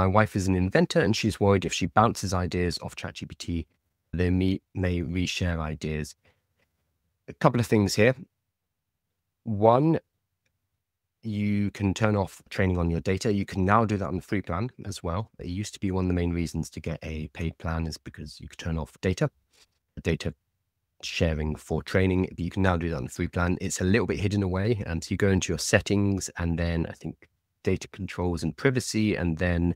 my wife is an inventor and she's worried if she bounces ideas off ChatGPT, they may, may reshare ideas. A couple of things here. One, you can turn off training on your data. You can now do that on the free plan as well. It used to be one of the main reasons to get a paid plan is because you could turn off data, data sharing for training. But you can now do that on the free plan. It's a little bit hidden away. And so you go into your settings and then I think data controls and privacy, and then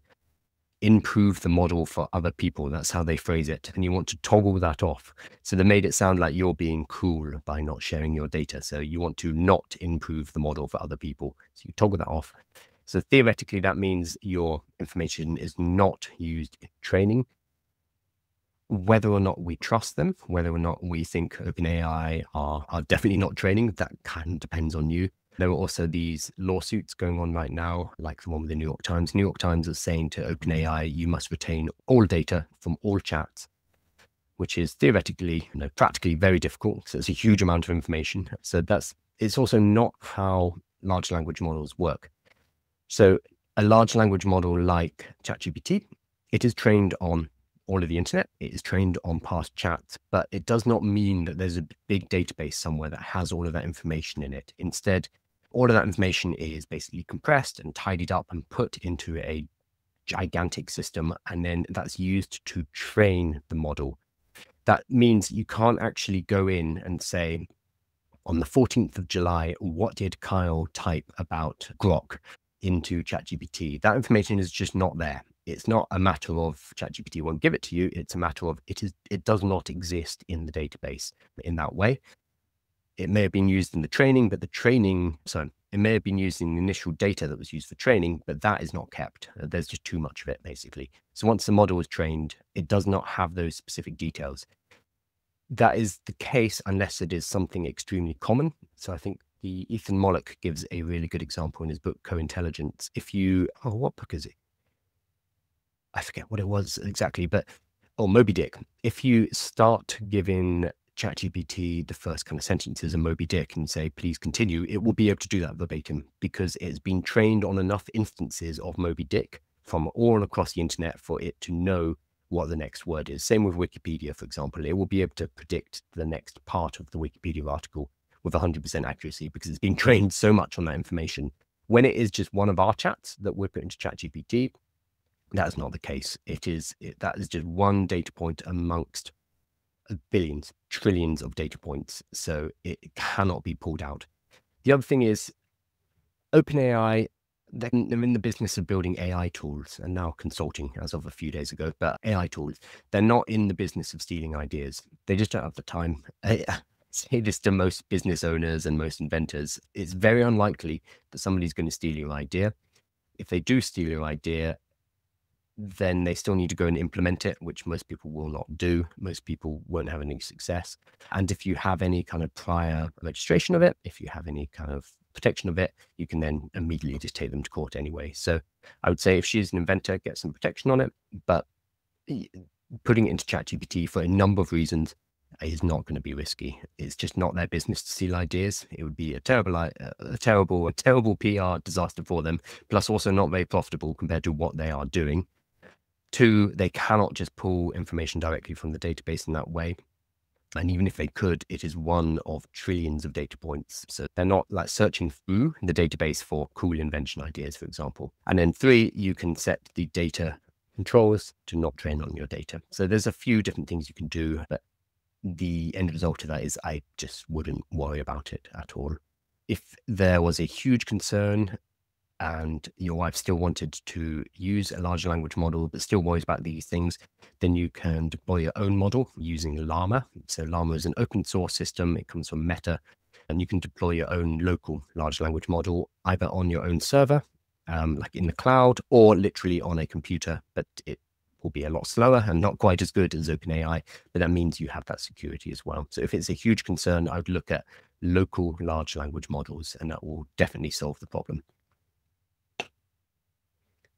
improve the model for other people. That's how they phrase it. And you want to toggle that off. So they made it sound like you're being cool by not sharing your data. So you want to not improve the model for other people. So you toggle that off. So theoretically, that means your information is not used in training. Whether or not we trust them, whether or not we think OpenAI are, are definitely not training, that kind of depends on you. There are also these lawsuits going on right now, like the one with the New York Times. New York Times is saying to OpenAI, you must retain all data from all chats, which is theoretically, you know, practically very difficult. So it's a huge amount of information. So that's it's also not how large language models work. So a large language model like ChatGPT, it is trained on all of the internet. It is trained on past chats, but it does not mean that there's a big database somewhere that has all of that information in it. Instead, all of that information is basically compressed and tidied up and put into a gigantic system. And then that's used to train the model. That means you can't actually go in and say, on the 14th of July, what did Kyle type about Grok into ChatGPT? That information is just not there. It's not a matter of ChatGPT won't give it to you. It's a matter of it is it does not exist in the database in that way it may have been used in the training, but the training, so it may have been used in the initial data that was used for training, but that is not kept. Uh, there's just too much of it, basically. So once the model is trained, it does not have those specific details. That is the case unless it is something extremely common. So I think the Ethan Mollick gives a really good example in his book Co-Intelligence. If you, oh, what book is it? I forget what it was exactly, but oh, Moby Dick. If you start giving ChatGPT the first kind of sentences of Moby Dick and say, please continue, it will be able to do that verbatim because it's been trained on enough instances of Moby Dick from all across the internet for it to know what the next word is. Same with Wikipedia, for example. It will be able to predict the next part of the Wikipedia article with 100% accuracy because it's been trained so much on that information. When it is just one of our chats that we're putting to ChatGPT, that's not the case. It is it, that is just one data point amongst billions, trillions of data points. So it cannot be pulled out. The other thing is OpenAI, they're in the business of building AI tools and now consulting as of a few days ago, but AI tools, they're not in the business of stealing ideas. They just don't have the time. I say this to most business owners and most inventors. It's very unlikely that somebody's going to steal your idea. If they do steal your idea, then they still need to go and implement it, which most people will not do. Most people won't have any success. And if you have any kind of prior registration of it, if you have any kind of protection of it, you can then immediately just take them to court anyway. So I would say if she's an inventor, get some protection on it. But putting it into ChatGPT for a number of reasons is not going to be risky. It's just not their business to steal ideas. It would be a terrible, uh, a terrible, a terrible PR disaster for them. Plus, also not very profitable compared to what they are doing. Two, they cannot just pull information directly from the database in that way. And even if they could, it is one of trillions of data points. So they're not like searching through the database for cool invention ideas, for example. And then three, you can set the data controls to not train on your data. So there's a few different things you can do, but the end result of that is I just wouldn't worry about it at all. If there was a huge concern and your wife still wanted to use a large language model but still worries about these things, then you can deploy your own model using Llama. So Llama is an open source system. It comes from Meta, and you can deploy your own local large language model either on your own server, um, like in the cloud, or literally on a computer. But it will be a lot slower and not quite as good as OpenAI. But that means you have that security as well. So if it's a huge concern, I would look at local large language models, and that will definitely solve the problem.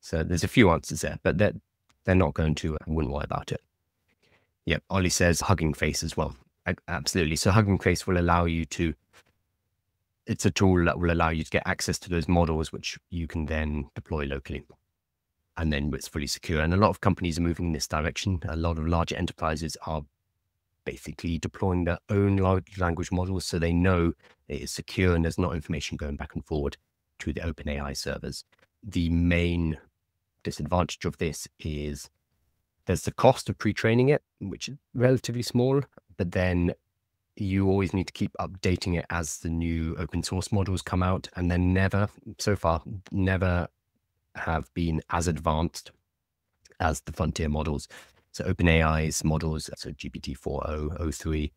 So there's a few answers there, but they're, they're not going to, I uh, wouldn't worry about it. Yep. Ollie says Hugging Face as well. Absolutely. So Hugging Face will allow you to, it's a tool that will allow you to get access to those models, which you can then deploy locally. and then it's fully secure. And a lot of companies are moving in this direction. A lot of larger enterprises are basically deploying their own large language models so they know it is secure and there's not information going back and forward to the OpenAI servers. The main disadvantage of this is there's the cost of pre-training it, which is relatively small, but then you always need to keep updating it as the new open source models come out and then never so far never have been as advanced as the frontier models so openai's models so gpt-4o o3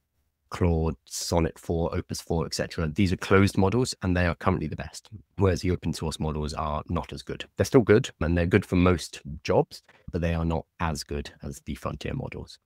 claude sonnet 4 opus 4 etc these are closed models and they are currently the best whereas the open source models are not as good. They're still good and they're good for most jobs but they are not as good as the frontier models